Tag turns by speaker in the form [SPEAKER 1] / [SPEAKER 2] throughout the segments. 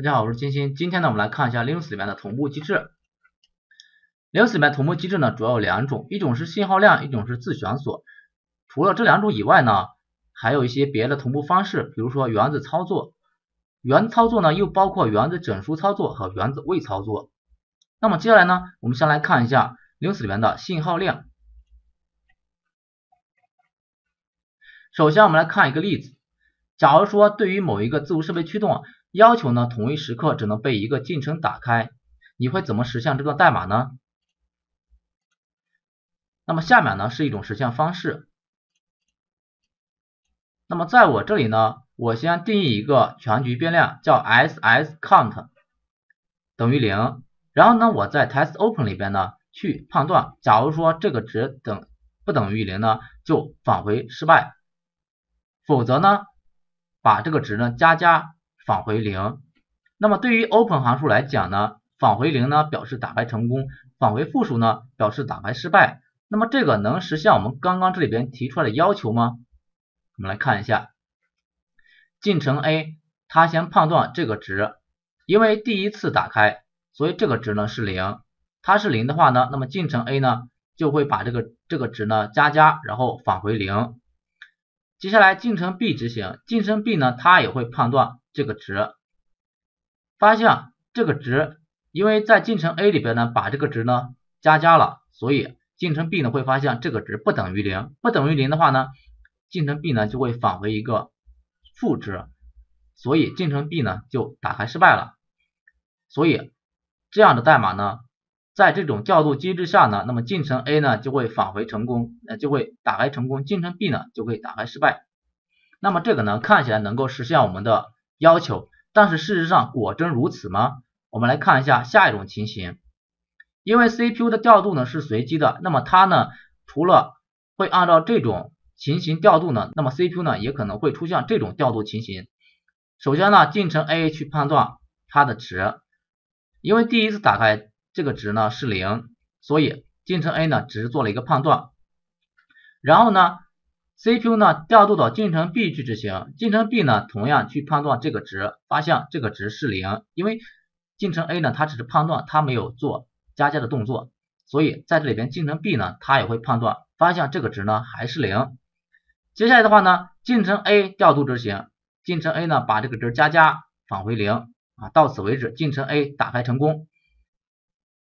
[SPEAKER 1] 大家好，我是金鑫。今天呢，我们来看一下 Linux 里面的同步机制。Linux 里面同步机制呢，主要有两种，一种是信号量，一种是自选锁。除了这两种以外呢，还有一些别的同步方式，比如说原子操作。原子操作呢，又包括原子整数操作和原子位操作。那么接下来呢，我们先来看一下 Linux 里面的信号量。首先我们来看一个例子，假如说对于某一个自主设备驱动。要求呢，同一时刻只能被一个进程打开，你会怎么实现这段代码呢？那么下面呢是一种实现方式。那么在我这里呢，我先定义一个全局变量叫 sscount 等于零，然后呢我在 testopen 里边呢去判断，假如说这个值等不等于零呢，就返回失败，否则呢把这个值呢加加。返回零，那么对于 open 函数来讲呢，返回零呢表示打开成功，返回负数呢表示打开失败。那么这个能实现我们刚刚这里边提出来的要求吗？我们来看一下，进程 A 它先判断这个值，因为第一次打开，所以这个值呢是零，它是零的话呢，那么进程 A 呢就会把这个这个值呢加加，然后返回零。接下来进程 B 执行，进程 B 呢它也会判断。这个值，发现这个值，因为在进程 A 里边呢，把这个值呢加加了，所以进程 B 呢会发现这个值不等于零，不等于零的话呢，进程 B 呢就会返回一个负值，所以进程 B 呢就打开失败了。所以这样的代码呢，在这种调度机制下呢，那么进程 A 呢就会返回成功，那就会打开成功，进程 B 呢就会打开失败。那么这个呢看起来能够实现我们的。要求，但是事实上果真如此吗？我们来看一下下一种情形，因为 CPU 的调度呢是随机的，那么它呢除了会按照这种情形调度呢，那么 CPU 呢也可能会出现这种调度情形。首先呢，进程 A 去判断它的值，因为第一次打开这个值呢是零，所以进程 A 呢只是做了一个判断，然后呢。CPU 呢调度到进程 B 去执行，进程 B 呢同样去判断这个值，发现这个值是零，因为进程 A 呢它只是判断，它没有做加加的动作，所以在这里边进程 B 呢它也会判断，发现这个值呢还是零。接下来的话呢，进程 A 调度执行，进程 A 呢把这个值加加返回零啊，到此为止，进程 A 打开成功。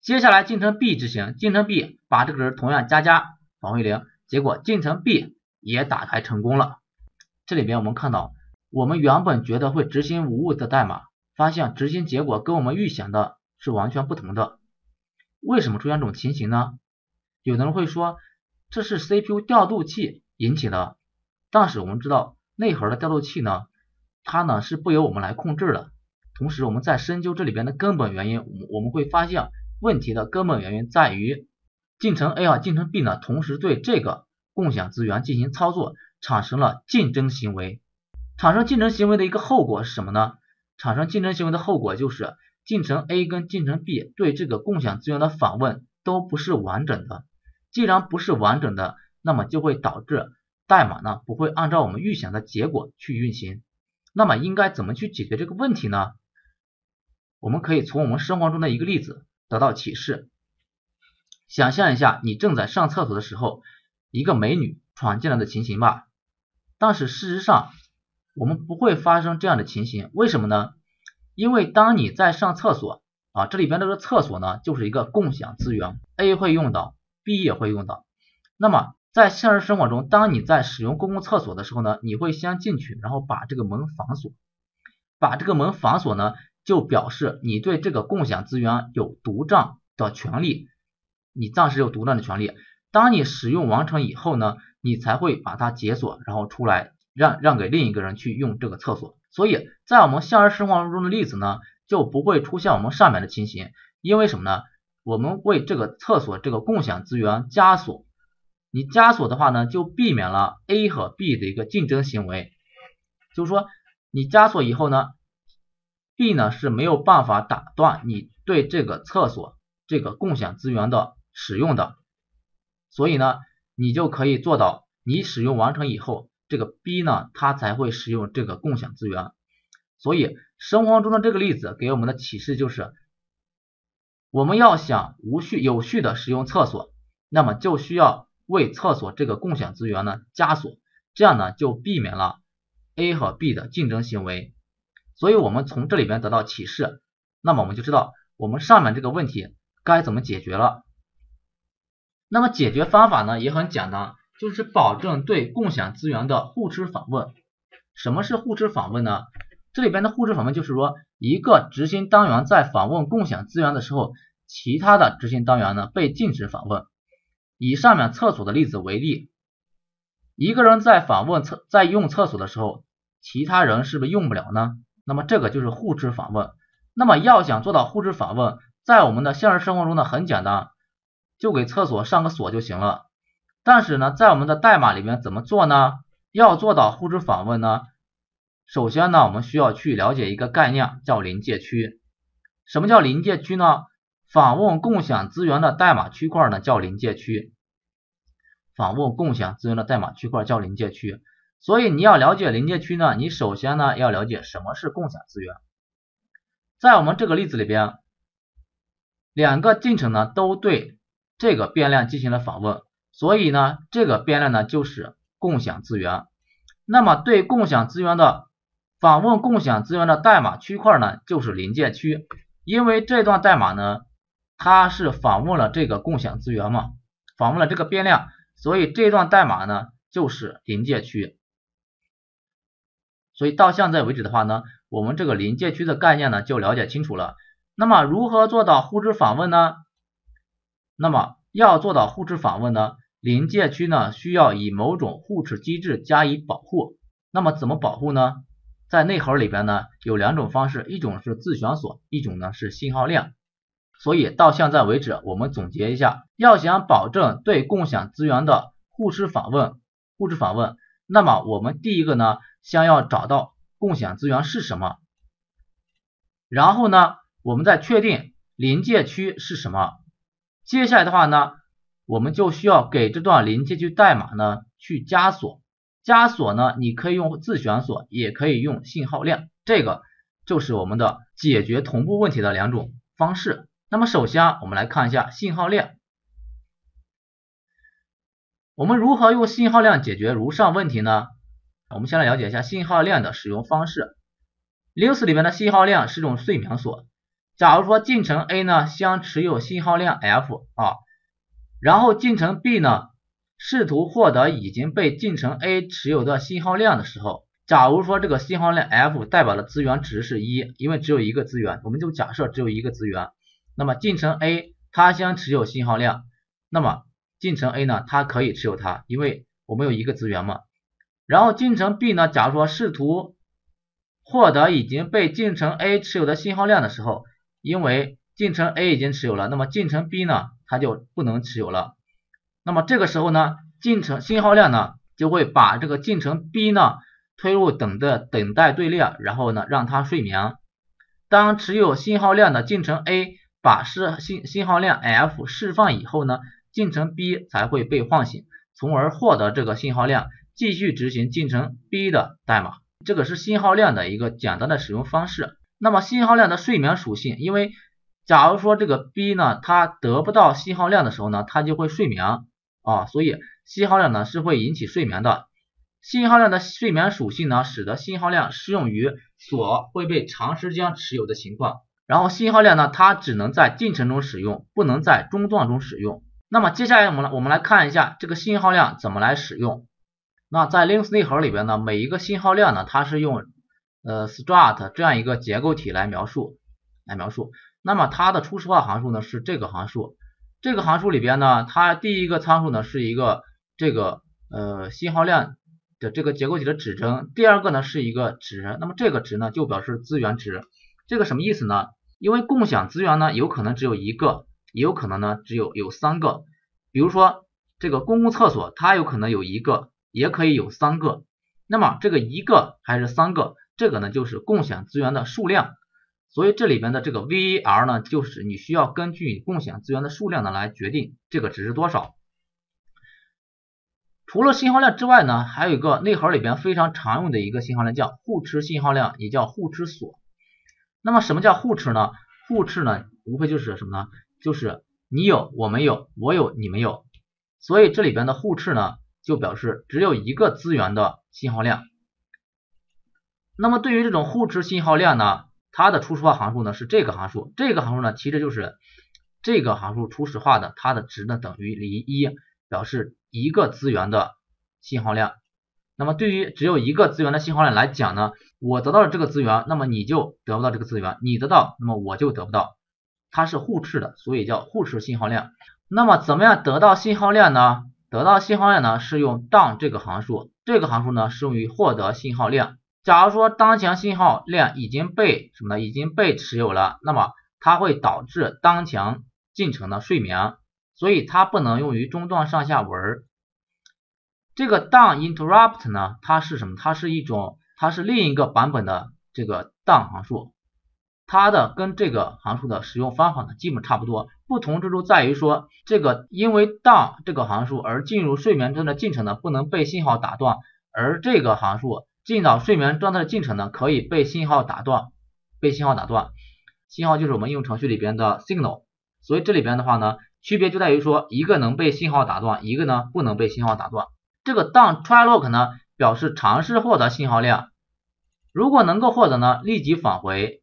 [SPEAKER 1] 接下来进程 B 执行，进程 B 把这个值同样加加返回零，结果进程 B。也打开成功了。这里边我们看到，我们原本觉得会执行无误的代码，发现执行结果跟我们预想的是完全不同的。为什么出现这种情形呢？有的人会说这是 CPU 调度器引起的，但是我们知道内核的调度器呢，它呢是不由我们来控制的。同时，我们在深究这里边的根本原因，我们会发现问题的根本原因在于进程 A 啊，进程 B 呢，同时对这个。共享资源进行操作，产生了竞争行为。产生竞争行为的一个后果是什么呢？产生竞争行为的后果就是进程 A 跟进程 B 对这个共享资源的访问都不是完整的。既然不是完整的，那么就会导致代码呢不会按照我们预想的结果去运行。那么应该怎么去解决这个问题呢？我们可以从我们生活中的一个例子得到启示。想象一下，你正在上厕所的时候。一个美女闯进来的情形吧，但是事实上我们不会发生这样的情形，为什么呢？因为当你在上厕所啊，这里边这个厕所呢就是一个共享资源，A 会用到，B 也会用到。那么在现实生活中，当你在使用公共厕所的时候呢，你会先进去，然后把这个门反锁，把这个门反锁呢，就表示你对这个共享资源有独占的权利，你暂时有独占的权利。当你使用完成以后呢，你才会把它解锁，然后出来让让给另一个人去用这个厕所。所以在我们现实生活中的例子呢，就不会出现我们上面的情形。因为什么呢？我们为这个厕所这个共享资源加锁，你加锁的话呢，就避免了 A 和 B 的一个竞争行为。就是说，你加锁以后呢，B 呢是没有办法打断你对这个厕所这个共享资源的使用的。所以呢，你就可以做到，你使用完成以后，这个 B 呢，它才会使用这个共享资源。所以生活中的这个例子给我们的启示就是，我们要想无序有序的使用厕所，那么就需要为厕所这个共享资源呢加锁，这样呢就避免了 A 和 B 的竞争行为。所以我们从这里边得到启示，那么我们就知道我们上面这个问题该怎么解决了。那么解决方法呢也很简单，就是保证对共享资源的互斥访问。什么是互斥访问呢？这里边的互斥访问就是说，一个执行单元在访问共享资源的时候，其他的执行单元呢被禁止访问。以上面厕所的例子为例，一个人在访问厕在用厕所的时候，其他人是不是用不了呢？那么这个就是互斥访问。那么要想做到互斥访问，在我们的现实生活中呢很简单，就给厕所上个锁就行了。但是呢，在我们的代码里面怎么做呢？要做到互知访问呢，首先呢，我们需要去了解一个概念，叫临界区。什么叫临界区呢？访问共享资源的代码区块呢，叫临界区。访问共享资源的代码区块叫临界区。所以你要了解临界区呢，你首先呢要了解什么是共享资源。在我们这个例子里边，两个进程呢都对这个变量进行了访问，所以呢这个变量呢就是。共享资源，那么对共享资源的访问共享资源的代码区块呢，就是临界区。因为这段代码呢，它是访问了这个共享资源嘛，访问了这个变量，所以这段代码呢就是临界区。所以到现在为止的话呢，我们这个临界区的概念呢就了解清楚了。那么如何做到互知访问呢？那么要做到互斥访问呢？临界区呢需要以某种互斥机制加以保护，那么怎么保护呢？在内核里边呢有两种方式，一种是自选锁，一种呢是信号链。所以到现在为止，我们总结一下，要想保证对共享资源的互斥访问，互斥访问，那么我们第一个呢，先要找到共享资源是什么，然后呢，我们再确定临界区是什么，接下来的话呢。我们就需要给这段临界区代码呢去加锁，加锁呢你可以用自选锁，也可以用信号链，这个就是我们的解决同步问题的两种方式。那么首先我们来看一下信号链，我们如何用信号量解决如上问题呢？我们先来了解一下信号链的使用方式。Linux 里面的信号量是一种睡眠锁，假如说进程 A 呢先持有信号量 F 啊。然后进程 B 呢，试图获得已经被进程 A 持有的信号量的时候，假如说这个信号量 F 代表的资源值是一，因为只有一个资源，我们就假设只有一个资源，那么进程 A 它先持有信号量，那么进程 A 呢，它可以持有它，因为我们有一个资源嘛。然后进程 B 呢，假如说试图获得已经被进程 A 持有的信号量的时候，因为进程 A 已经持有了，那么进程 B 呢？它就不能持有了。那么这个时候呢，进程信号量呢就会把这个进程 B 呢推入等的等待队列，然后呢让它睡眠。当持有信号量的进程 A 把释信信号量 F 释放以后呢，进程 B 才会被唤醒，从而获得这个信号量，继续执行进程 B 的代码。这个是信号量的一个简单的使用方式。那么信号量的睡眠属性，因为假如说这个 B 呢，它得不到信号量的时候呢，它就会睡眠啊，所以信号量呢是会引起睡眠的。信号量的睡眠属性呢，使得信号量适用于锁会被长时间持有的情况。然后信号量呢，它只能在进程中使用，不能在中断中使用。那么接下来我们来我们来看一下这个信号量怎么来使用。那在 Linux 内核里边呢，每一个信号量呢，它是用呃 struct 这样一个结构体来描述来描述。那么它的初始化函数呢是这个函数，这个函数里边呢，它第一个参数呢是一个这个呃信号量的这个结构体的指针，第二个呢是一个值，那么这个值呢就表示资源值，这个什么意思呢？因为共享资源呢有可能只有一个，也有可能呢只有有三个，比如说这个公共厕所它有可能有一个，也可以有三个，那么这个一个还是三个，这个呢就是共享资源的数量。所以这里边的这个 var 呢，就是你需要根据共享资源的数量呢来决定这个值是多少。除了信号量之外呢，还有一个内核里边非常常用的一个信号量叫互斥信号量，也叫互斥锁。那么什么叫互斥呢？互斥呢，无非就是什么呢？就是你有我没有，我有你没有。所以这里边的互斥呢，就表示只有一个资源的信号量。那么对于这种互斥信号量呢，它的初始化函数呢是这个函数，这个函数呢其实就是这个函数初始化的，它的值呢等于零一，表示一个资源的信号量。那么对于只有一个资源的信号量来讲呢，我得到了这个资源，那么你就得不到这个资源，你得到，那么我就得不到，它是互斥的，所以叫互斥信号量。那么怎么样得到信号量呢？得到信号量呢是用 down 这个函数，这个函数呢适用于获得信号量。假如说当前信号量已经被什么呢？已经被持有了，那么它会导致当前进程的睡眠，所以它不能用于中断上下文。这个 down interrupt 呢，它是什么？它是一种，它是另一个版本的这个 down 函数，它的跟这个函数的使用方法呢，基本差不多。不同之处在于说，这个因为 down 这个函数而进入睡眠中的进程呢，不能被信号打断，而这个函数进到睡眠状态的进程呢，可以被信号打断，被信号打断。信号就是我们应用程序里边的 signal，所以这里边的话呢，区别就在于说，一个能被信号打断，一个呢不能被信号打断。这个 down try lock 呢，表示尝试获得信号量，如果能够获得呢，立即返回，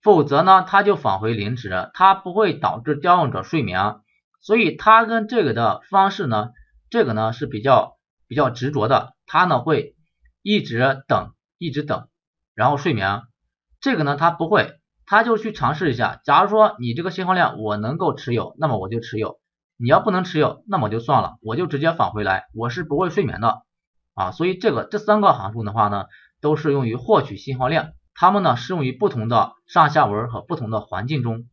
[SPEAKER 1] 否则呢，它就返回零值，它不会导致调用者睡眠，所以它跟这个的方式呢，这个呢是比较比较执着的，它呢会一直等，一直等，然后睡眠，这个呢它不会，它就去尝试一下，假如说你这个信号量我能够持有，那么我就持有。你要不能持有，那么就算了，我就直接返回来，我是不会睡眠的啊。所以这个这三个函数的话呢，都是用于获取信号量，它们呢适用于不同的上下文和不同的环境中。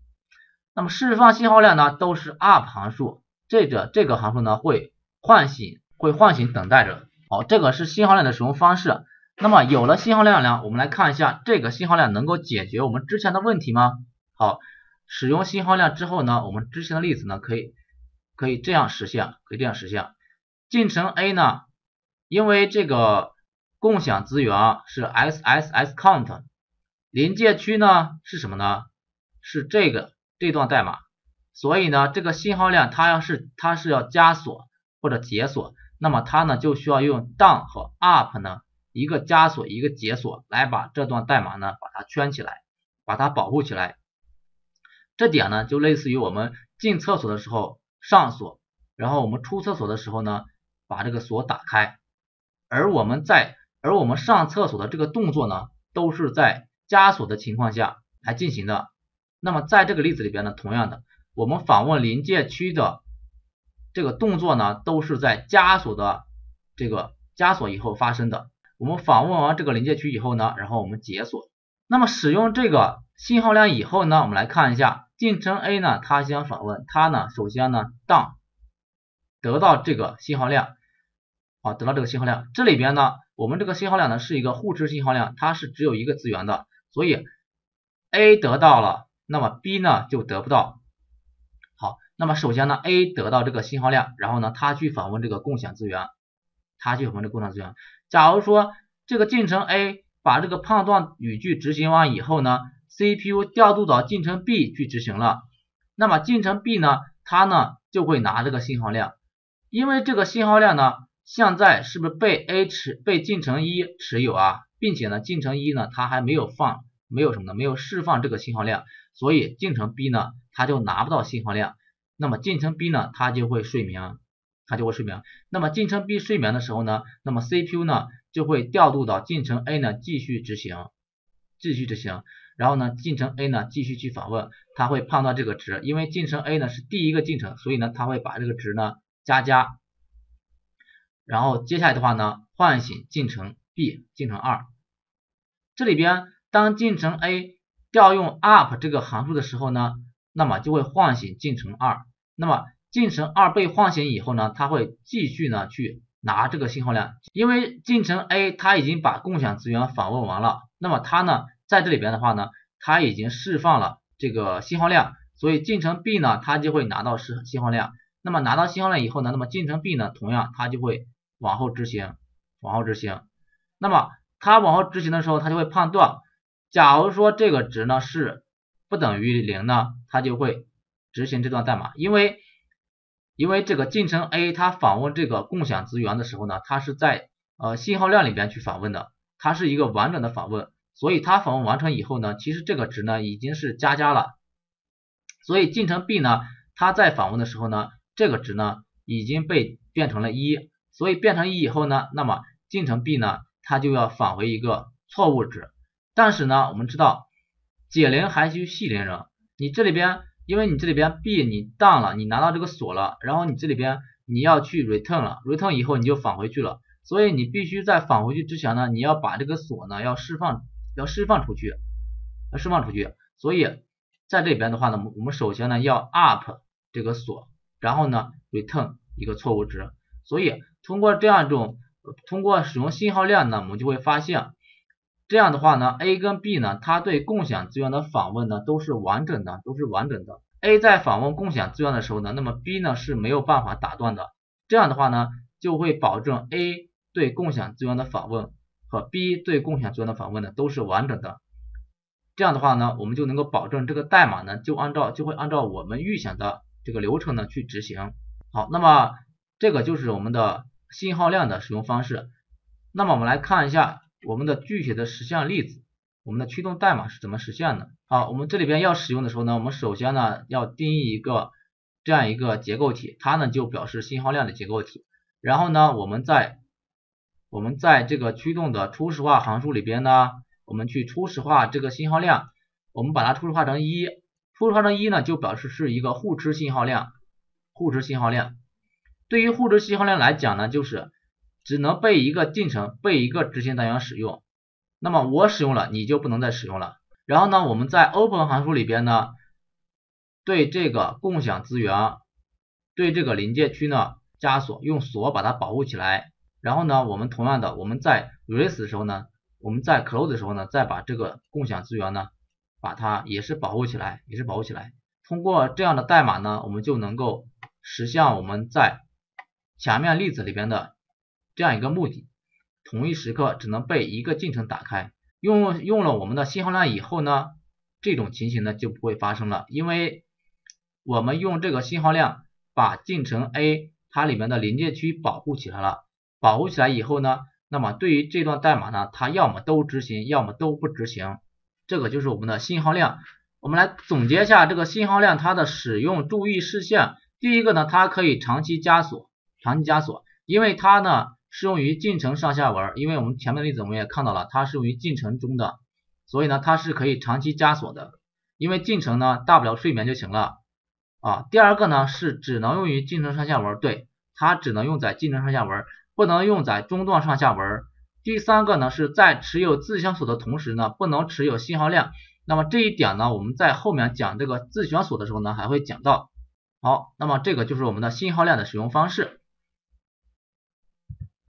[SPEAKER 1] 那么释放信号量呢，都是 up 函数，这个这个函数呢会唤醒会唤醒等待者。好，这个是信号量的使用方式。那么有了信号量呢，我们来看一下这个信号量能够解决我们之前的问题吗？好，使用信号量之后呢，我们之前的例子呢可以。可以这样实现，可以这样实现。进程 A 呢，因为这个共享资源是 SSS count，临界区呢是什么呢？是这个这段代码，所以呢，这个信号量它要是它是要加锁或者解锁，那么它呢就需要用 down 和 up 呢一个加锁一个解锁来把这段代码呢把它圈起来，把它保护起来。这点呢就类似于我们进厕所的时候。上锁，然后我们出厕所的时候呢，把这个锁打开，而我们在而我们上厕所的这个动作呢，都是在加锁的情况下来进行的。那么在这个例子里边呢，同样的，我们访问临界区的这个动作呢，都是在加锁的这个加锁以后发生的。我们访问完这个临界区以后呢，然后我们解锁。那么使用这个信号量以后呢，我们来看一下。进程 A 呢，它先访问，它呢，首先呢，down 得到这个信号量，啊，得到这个信号量，这里边呢，我们这个信号量呢是一个互斥信号量，它是只有一个资源的，所以 A 得到了，那么 B 呢就得不到。那么首先呢，A 得到这个信号量，然后呢，它去访问这个共享资源，它去访问这共享资源。假如说这个进程 A 把这个判断语句执行完以后呢？CPU 调度到进程 B 去执行了，那么进程 B 呢，它呢就会拿这个信号量，因为这个信号量呢，现在是不是被 A 持被进程一持有啊，并且呢，进程一呢，它还没有放，没有什么呢，没有释放这个信号量，所以进程 B 呢，它就拿不到信号量，那么进程 B 呢，它就会睡眠，它就会睡眠，那么进程 B 睡眠的时候呢，那么 CPU 呢就会调度到进程 A 呢继续执行，继续执行。然后呢，进程 A 呢继续去访问，它会判断这个值，因为进程 A 呢是第一个进程，所以呢它会把这个值呢加加，然后接下来的话呢唤醒进程 B 进程二，这里边当进程 A 调用 up 这个函数的时候呢，那么就会唤醒进程二，那么进程二被唤醒以后呢，它会继续呢去拿这个信号量，因为进程 A 它已经把共享资源访问完了，那么它呢。在这里边的话呢，它已经释放了这个信号量，所以进程 B 呢，它就会拿到是信号量。那么拿到信号量以后呢，那么进程 B 呢，同样它就会往后执行，往后执行。那么它往后执行的时候，它就会判断，假如说这个值呢是不等于零呢，它就会执行这段代码，因为因为这个进程 A 它访问这个共享资源的时候呢，它是在呃信号量里边去访问的，它是一个完整的访问，所以它访问完成以后呢，其实这个值呢已经是加加了，所以进程 B 呢，它在访问的时候呢，这个值呢已经被变成了一，所以变成一以后呢，那么进程 B 呢，它就要返回一个错误值，但是呢，我们知道解铃还须系铃人，你这里边。因为你这里边 B 你当了，你拿到这个锁了，然后你这里边你要去 return 了，return 以后你就返回去了，所以你必须在返回去之前呢，你要把这个锁呢要释放，要释放出去，要释放出去。所以在这里边的话呢，我们首先呢要 up 这个锁，然后呢 return 一个错误值。所以通过这样一种，通过使用信号链呢，我们就会发现。这样的话呢，A 跟 B 呢，它对共享资源的访问呢都是完整的，都是完整的。A 在访问共享资源的时候呢，那么 B 呢是没有办法打断的。这样的话呢，就会保证 A 对共享资源的访问和 B 对共享资源的访问呢都是完整的。这样的话呢，我们就能够保证这个代码呢就按照就会按照我们预想的这个流程呢去执行。好，那么这个就是我们的信号量的使用方式。那么我们来看一下。我们的具体的实现例子，我们的驱动代码是怎么实现的？好，我们这里边要使用的时候呢，我们首先呢要定义一个这样一个结构体，它呢就表示信号量的结构体。然后呢，我们在我们在这个驱动的初始化函数里边呢，我们去初始化这个信号量，我们把它初始化成一，初始化成一呢就表示是一个互斥信号量，互斥信号量。对于互斥信号量来讲呢，就是。只能被一个进程被一个执行单元使用，那么我使用了，你就不能再使用了。然后呢，我们在 open 函数里边呢，对这个共享资源，对这个临界区呢加锁，用锁把它保护起来。然后呢，我们同样的，我们在 release 的时候呢，我们在 close 的时候呢，再把这个共享资源呢，把它也是保护起来，也是保护起来。通过这样的代码呢，我们就能够实现我们在前面例子里边的。这样一个目的，同一时刻只能被一个进程打开。用用了我们的信号量以后呢，这种情形呢就不会发生了，因为我们用这个信号量把进程 A 它里面的临界区保护起来了。保护起来以后呢，那么对于这段代码呢，它要么都执行，要么都不执行。这个就是我们的信号量。我们来总结一下这个信号量它的使用注意事项。第一个呢，它可以长期加锁，长期加锁，因为它呢。适用于进程上下文，因为我们前面的例子我们也看到了，它适用于进程中的，所以呢它是可以长期加锁的，因为进程呢大不了睡眠就行了啊。第二个呢是只能用于进程上下文，对，它只能用在进程上下文，不能用在中段上下文。第三个呢是在持有自选锁的同时呢不能持有信号量，那么这一点呢我们在后面讲这个自选锁的时候呢还会讲到。好，那么这个就是我们的信号量的使用方式。